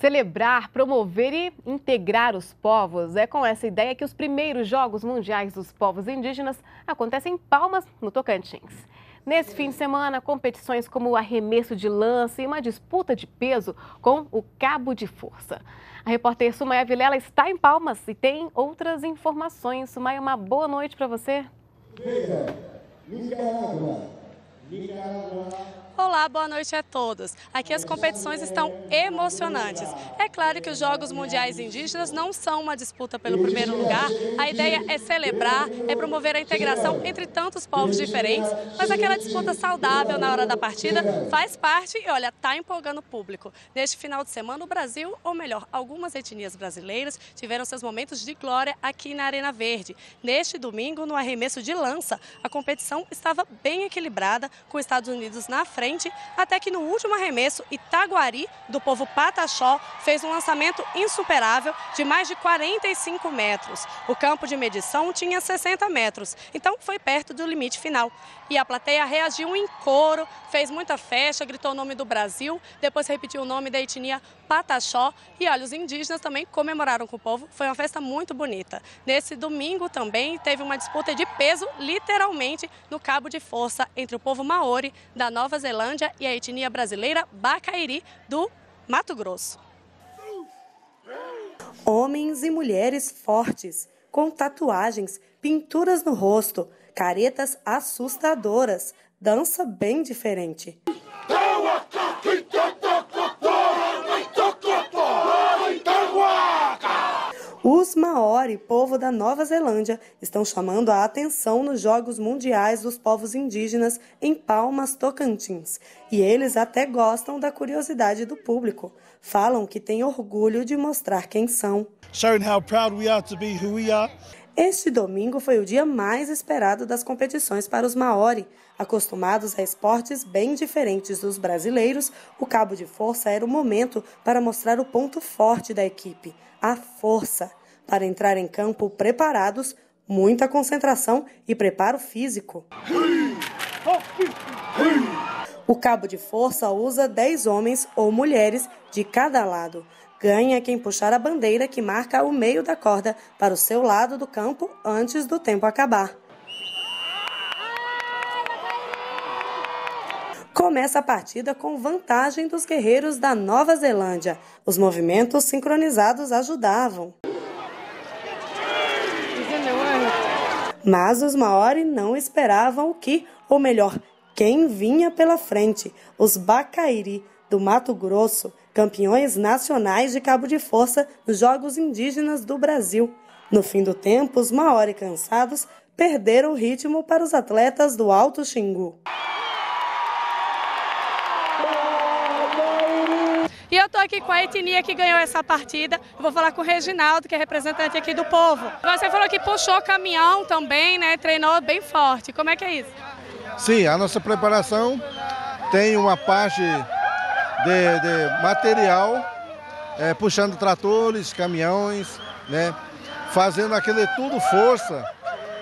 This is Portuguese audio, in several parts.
Celebrar, promover e integrar os povos. É com essa ideia que os primeiros Jogos Mundiais dos Povos Indígenas acontecem em Palmas, no Tocantins. Nesse fim de semana, competições como o arremesso de lance e uma disputa de peso com o cabo de força. A repórter Sumaia Vilela está em Palmas e tem outras informações. Sumaia, uma boa noite para você. 그래서 니카라구아 니카라구아 Olá, boa noite a todos. Aqui as competições estão emocionantes. É claro que os Jogos Mundiais Indígenas não são uma disputa pelo primeiro lugar. A ideia é celebrar, é promover a integração entre tantos povos diferentes, mas aquela disputa saudável na hora da partida faz parte e, olha, está empolgando o público. Neste final de semana, o Brasil, ou melhor, algumas etnias brasileiras, tiveram seus momentos de glória aqui na Arena Verde. Neste domingo, no arremesso de lança, a competição estava bem equilibrada, com os Estados Unidos na frente frente, até que no último arremesso, Itaguari, do povo Pataxó, fez um lançamento insuperável de mais de 45 metros. O campo de medição tinha 60 metros, então foi perto do limite final. E a plateia reagiu em coro, fez muita festa, gritou o nome do Brasil, depois repetiu o nome da etnia Pataxó. E olha, os indígenas também comemoraram com o povo, foi uma festa muito bonita. Nesse domingo também teve uma disputa de peso, literalmente, no cabo de força entre o povo maori da Nova Zelândia e a etnia brasileira Bacairi, do Mato Grosso. Homens e mulheres fortes, com tatuagens, pinturas no rosto, caretas assustadoras, dança bem diferente. Os Maori, povo da Nova Zelândia, estão chamando a atenção nos Jogos Mundiais dos Povos Indígenas em Palmas, Tocantins. E eles até gostam da curiosidade do público. Falam que têm orgulho de mostrar quem são. Este domingo foi o dia mais esperado das competições para os Maori. Acostumados a esportes bem diferentes dos brasileiros, o cabo de força era o momento para mostrar o ponto forte da equipe, a força. Para entrar em campo preparados, muita concentração e preparo físico. O cabo de força usa 10 homens ou mulheres de cada lado. Ganha quem puxar a bandeira que marca o meio da corda para o seu lado do campo antes do tempo acabar. Começa a partida com vantagem dos guerreiros da Nova Zelândia. Os movimentos sincronizados ajudavam. Mas os Maori não esperavam o que, ou melhor, quem vinha pela frente, os Bacairi do Mato Grosso, campeões nacionais de cabo de força nos Jogos Indígenas do Brasil. No fim do tempo, os Maori cansados perderam o ritmo para os atletas do Alto Xingu. E eu estou aqui com a etnia que ganhou essa partida. Eu vou falar com o Reginaldo, que é representante aqui do povo. Você falou que puxou caminhão também, né? Treinou bem forte. Como é que é isso? Sim, a nossa preparação tem uma parte de, de material, é, puxando tratores, caminhões, né? Fazendo aquele tudo força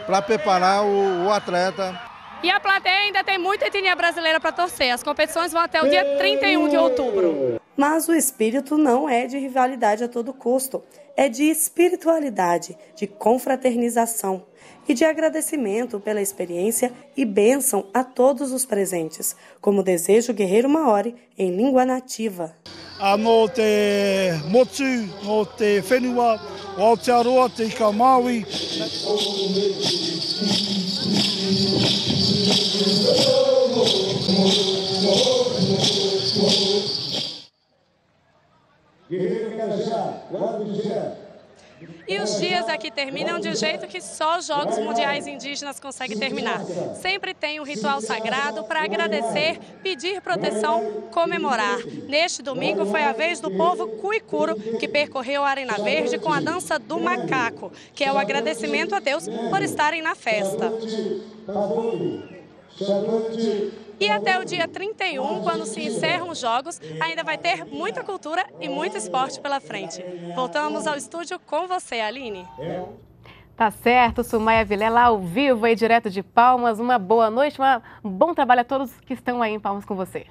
para preparar o, o atleta e a plateia ainda tem muita etnia brasileira para torcer. As competições vão até o dia 31 de outubro. Mas o espírito não é de rivalidade a todo custo, é de espiritualidade, de confraternização e de agradecimento pela experiência e bênção a todos os presentes, como deseja o guerreiro Maori em língua nativa. Te motu, te whenua, o Aotearoa, te Ikamaui. E os dias aqui terminam de um jeito que só os Jogos Mundiais Indígenas conseguem terminar. Sempre tem um ritual sagrado para agradecer, pedir proteção, comemorar. Neste domingo foi a vez do povo Cuicuro, que percorreu a Arena Verde com a dança do macaco, que é o agradecimento a Deus por estarem na festa. E até o dia 31, quando se encerram os jogos, ainda vai ter muita cultura e muito esporte pela frente. Voltamos ao estúdio com você, Aline. Tá certo, Sumaia Vilela ao vivo aí direto de Palmas. Uma boa noite, um bom trabalho a todos que estão aí em Palmas com você.